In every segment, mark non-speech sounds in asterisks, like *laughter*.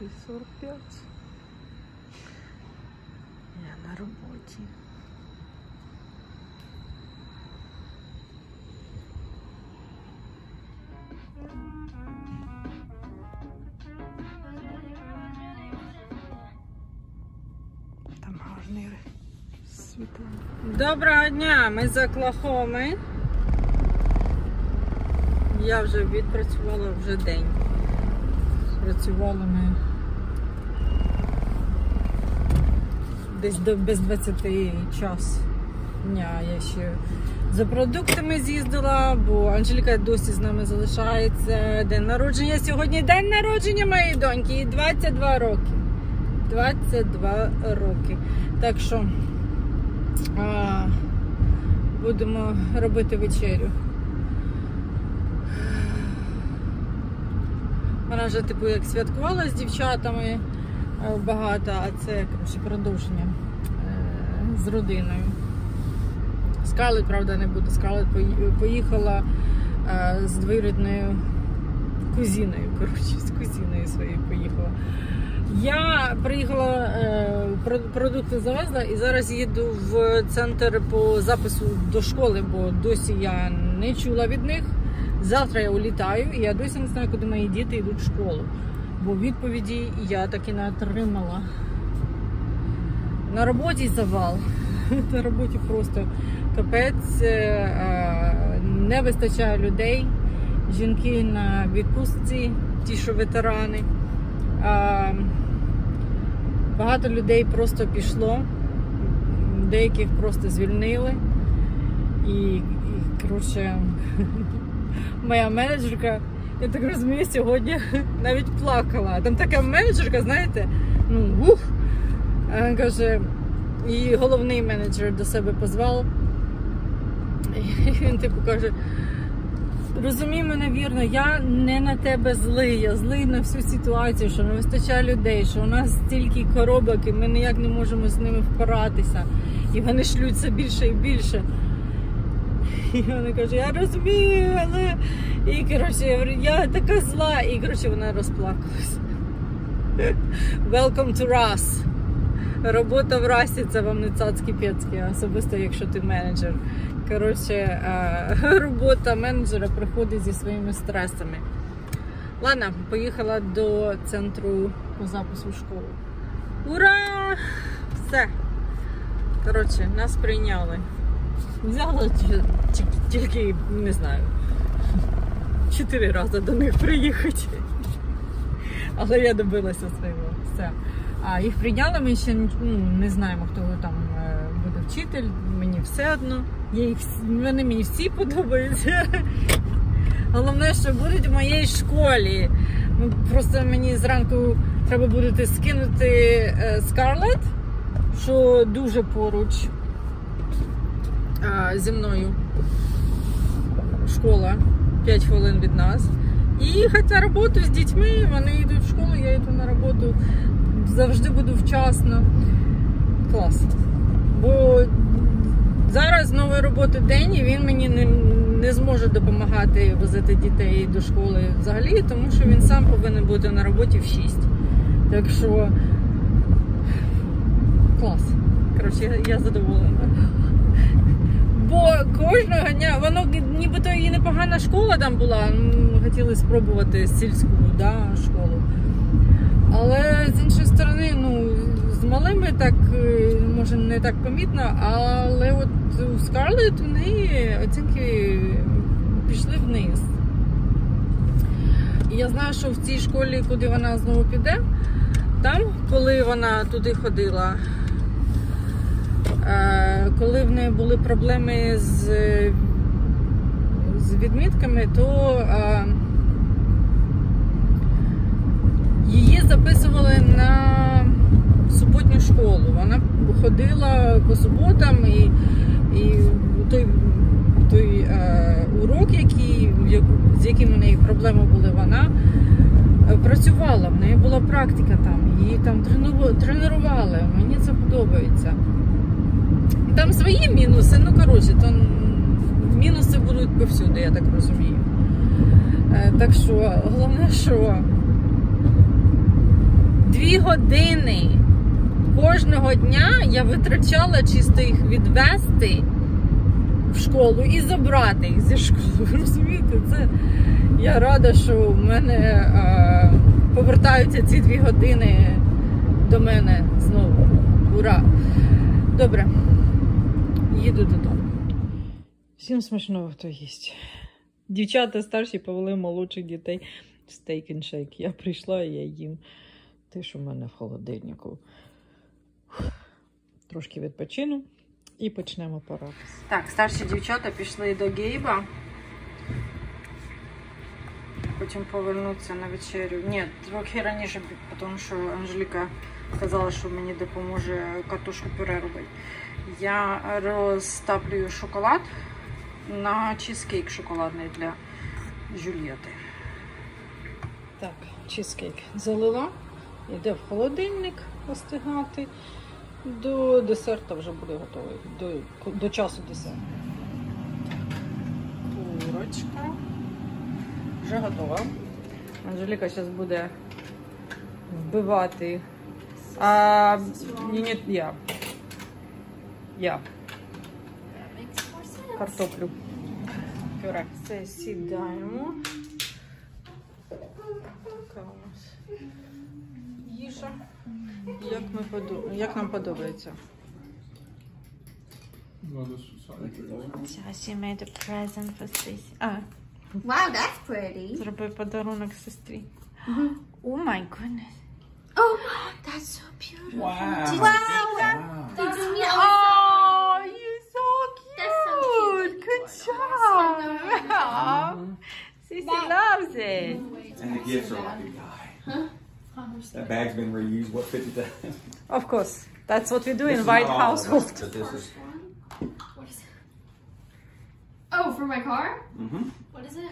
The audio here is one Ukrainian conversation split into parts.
3.45. Я на роботі. Там гарний світло. Доброго дня! Ми з Оклахоми. Я вже відпрацювала вже день. Працювали ми десь до без 20 час дня. Я ще за продуктами з'їздила, бо Анжеліка досі з нами залишається. День народження сьогодні день народження моєї доньки, їй 22 роки. 22 роки. Так що а, будемо робити вечерю. Вона вже типу як святкувала з дівчатами багато, а це коротше, продовження е, з родиною. Скарлет, правда, не буде. Скарлет пої- поїхала е, з двоюрідною кузіною. Коротше, з кузіною своєю поїхала. Я приїхала, е, продукти завезла і зараз їду в центр по запису до школи, бо досі я не чула від них. Завтра я улітаю, і я досі не знаю, куди мої діти йдуть в школу. Бо відповіді я так і не отримала. На роботі завал. *laughs* На роботі просто капець. Е, е, Не вистачає людей. Жінки на відпустці, ті, що ветерани. Багато людей просто пішло, деяких просто звільнили. І, і коротше, *laughs* моя менеджерка, я так розумію, сьогодні *laughs* навіть плакала. Там така менеджерка, знаєте, ну ух, Е, каже, і головний менеджер до себе позвав. І *laughs* він типу каже. Розумій мене вірно, я не на тебе злий, я злий на всю ситуацію, що не вистачає людей, що у нас стільки коробок, і ми ніяк не можемо з ними впиратися. І вони шлються більше і більше. І вона каже, я розумію, але. І коротше, я така зла. І коротше вона розплакалась. Welcome to Rus. Робота в Расі це вам не цацькі пецькі, особисто якщо ти менеджер. Коротше, е, робота менеджера приходить зі своїми стресами. Ладно, поїхала до центру по запису в школу. Ура! Все. Коротше, нас прийняли. Взяла ті- ті- тільки, не знаю, чотири рази до них приїхати. Але я добилася свого. Все. А їх прийняли, ми ще ну, не знаємо, хто там е, буде вчитель. Мені все одно. Я їх, вони мені всі подобаються. Головне, що будуть в моїй школі. Ну, Просто мені зранку треба буде скинути е, Скарлет, що дуже поруч а, зі мною школа 5 хвилин від нас. І на роботу з дітьми, вони йдуть в школу, я йду на роботу, завжди буду вчасно. Клас. Бо зараз нової роботи день, і він мені не, не зможе допомагати возити дітей до школи взагалі, тому що він сам повинен бути на роботі в 6. Так що клас. Коротше, я задоволена. Бо кожного дня, воно нібито і непогана школа там була. Хотіли спробувати сільську да, школу. Але з іншої сторони, ну, з малими так, е, може, не так помітно, але от у Скарлет в неї оцінки пішли вниз. І я знаю, що в цій школі, куди вона знову піде, там, коли вона туди ходила, коли в неї були проблеми з, з відмітками, то е, її записували на суботню школу. Вона ходила по суботам і, і той, той е, урок, який, з яким у неї проблеми були, вона е, працювала, в неї була практика там, її там трену- тренували. Мені це подобається. Там свої мінуси, ну коротше, то мінуси будуть повсюди, я так розумію. Е, Так що, головне, що дві години кожного дня я витрачала чисто їх відвести в школу і забрати їх зі школи. *laughs* Розумієте, це я рада, що в мене е, повертаються ці дві години до мене знову. Ура! Добре, їду додому. Всім смачного, хто їсть. Дівчата старші повели молодших дітей в стейк and шейк. Я прийшла і я їм те, що в мене в холодильнику. Трошки відпочину і почнемо поратись. Так, старші дівчата пішли до Гейба. Потім повернуться на вечерю. Ні, трохи раніше, тому що Анжеліка сказала, що мені допоможе картошку пюре робити. Я розтаплюю шоколад на чизкейк шоколадний для Жюльєти. Так, чизкейк залила, йде в холодильник остигати. До десерту вже буде готовий. До, до часу десерту. Курочка. Вже готова. Анжеліка зараз буде вбивати. А, ні, ні, я. Я. Картоплю. Пюре. Все, сідаємо. Така у нас їжа. Як, ми подо... Як нам подобається? Сасі made a present for Sissy. А, Wow, that's pretty. зробив подарунок сестрі. О май goodness. Oh, that's so beautiful. Wow. Did Wow. Did you meet Oh, Wow. job. Aw. Sissy loves it. And the gifts are like, God. That bag's been reused, what, 50 times? Of course. That's what we do This in White not all of it, household. But this is, What is it? Oh, for my car? Mhm. What is it?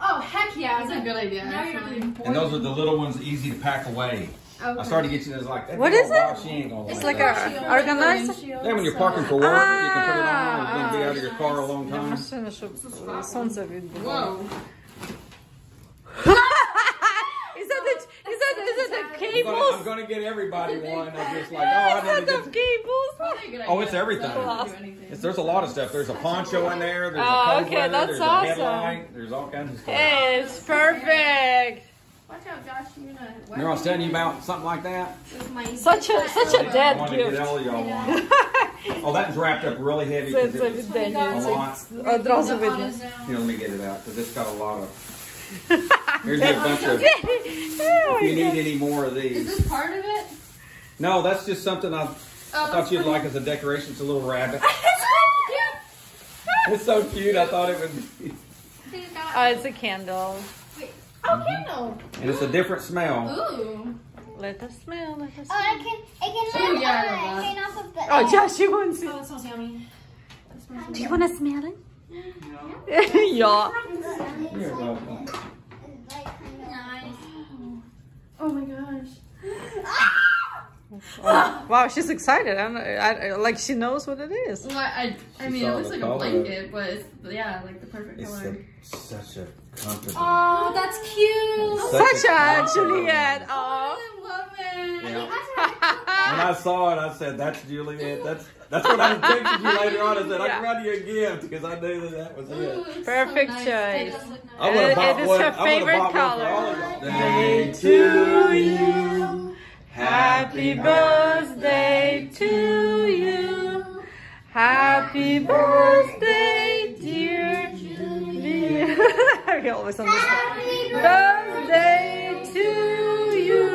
Oh, heck yeah. That's a good idea. Now you're and those are the little ones easy to pack away. okay. I started to get you those like that. What big is old it? box, She ain't gonna It's like like that. a organizer. Yeah, when you're parking for work, you can put it on. Ah, It's gonna be out of your car a long Для time. машини, щоб е, сонце відбивало. Whoa. *laughs* Is that the, is that, is that the I'm gonna, I'm cables? gonna get everybody one. I'm just like, Is *laughs* oh, I that need to the get. cables? Probably a good Oh, idea. it's everything. Doesn't do anything. It's, there's a lot of stuff. There's a poncho in there. There's Oh, a cover. okay, that's there's awesome. a headlight. There's all kinds of stuff. Hey, it's perfect. Watch out, Josh. You're gonna. Remember I was telling you about something like that? With my Such a such a I dead wanted to get gift. all of y'all one. Oh, that was wrapped up really heavy. Це 'cause це it was, віддання. a lot. Це одразу видно. Here, let me get it out because it's got a lot of. *laughs* Here's a bunch of. If you need any more of Is these. this part of it? No, that's just something I, I Oh, thought that's you'd pretty- like as a decoration. It's a little rabbit. Yeah. *laughs* It's so cute. I thought it would. Be, He's got. Oh, it's a candle. Wait. Oh, mm-hmm. candle. and it's a different smell. Ooh. Let us smell. Let us Oh, I can, I can Oh, lift yeah, I love that. clean off of the Oh, Josh, you want to? Oh, that smells yummy. That smells Do you want to smell it? yeah. *laughs* Here, well, Nice. Oh my gosh. Oh, wow, she's excited. I'm, I, I, like she knows what it is. Well, I, I She mean, it looks the like a blanket, but it's, yeah, like the perfect It's color. a, such a comfortable. Oh, that's cute. Such Such a a. Juliet. Oh, Oh. I love it. Yeah. When I saw it, I said, "That's Juliet." That's that's what I texted you later on. I said, "I Yeah. can write you a gift because I knew that that was it." it's Perfect so nice. choice. It I nice. would It- have bought it is one. her favorite bought one for color. all of y'all. Day to you. Happy birthday to you. Happy birthday, dear Julia. *laughs* I always understand. Birthday to you.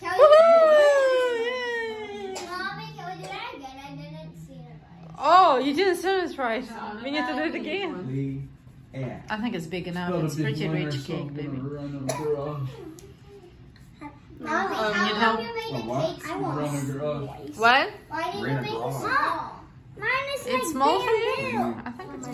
Can we, Woohoo! Yay. Mommy, can we do that again? I didn't see it right. Oh, you didn't say it right. We need to do it again. Lee and I think it's big enough. Got a It's big pretty winner, rich so cake, I'm baby. gonna run a garage. Mommy, Oh, how you come know- you made A the what? cake small? Run a garage. What? Why did you Rent a make it garage. small? Mine is It's like small for big you? and I think it's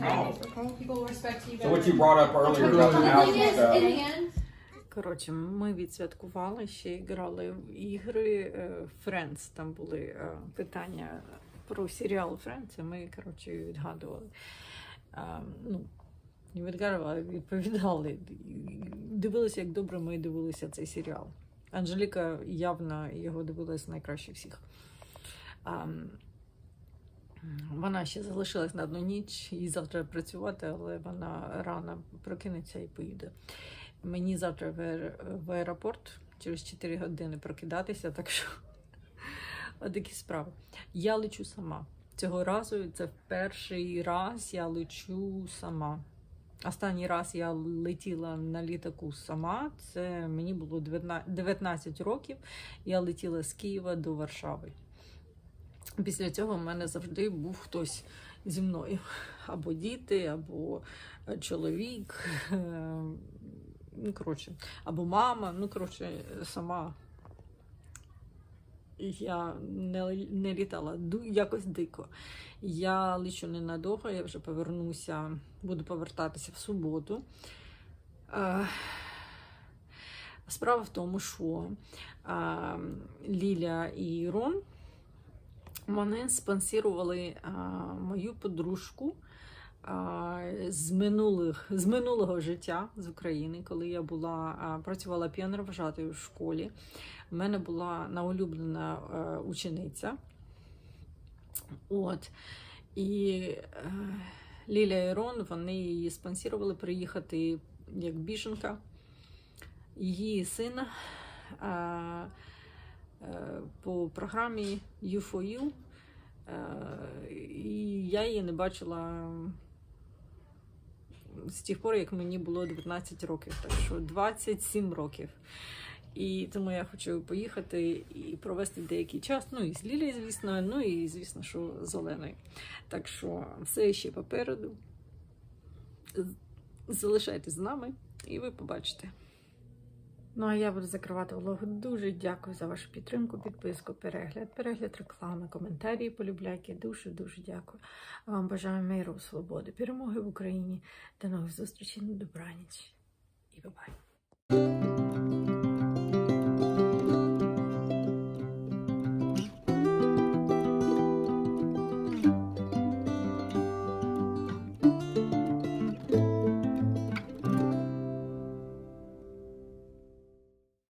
Oh. People respect you So what you brought up earlier about the house and stuff. Коротше, ми відсвяткували, ще й грали в ігри е, Friends. Там були е, питання про серіал Friends, і ми, коротше, відгадували. А, ну, не відповідали. Дивилися, як добре ми дивилися цей серіал. Анжеліка явно його дивилась найкраще всіх. А, вона ще залишилась на одну ніч, їй завтра працювати, але вона рано прокинеться і поїде. Мені завтра в, аер- в аеропорт через 4 години прокидатися, так що *laughs* отакі справи. Я лечу сама. Цього разу це перший раз я лечу сама. Останній раз я летіла на літаку сама. Це мені було 19 19 років. Я летіла з Києва до Варшави. Після цього в мене завжди був хтось зі мною. Або діти, або е, чоловік. е, Ну, коротше, або мама. Ну, коротше, сама я не, не літала якось дико. Я лечу ненадовго, я вже повернуся, буду повертатися в суботу. Е, Справа в тому, що е, Ліля і Рон вони спонсорували а, мою подружку з, минулих, з минулого життя з України, коли я була працювала піонервожатою в школі. У мене була наулюблена учениця. От. І е, Ліля і Рон вони її спонсорували приїхати як біженка. Її сина. А, е, по програмі U4U. Е, І я її не бачила з тих пор, як мені було 19 років, так що 27 років. І тому я хочу поїхати і провести деякий час. Ну і з Лілією, звісно, ну і звісно, що з Оленою. Так що все ще попереду. Залишайтесь з нами, і ви побачите. Ну, а я буду закривати влог. Дуже дякую за вашу підтримку, підписку, перегляд, перегляд реклами, коментарі, полюбляйки. Дуже дуже дякую. Вам бажаю миру, свободи, перемоги в Україні. До нових зустрічей добраніч і бабай.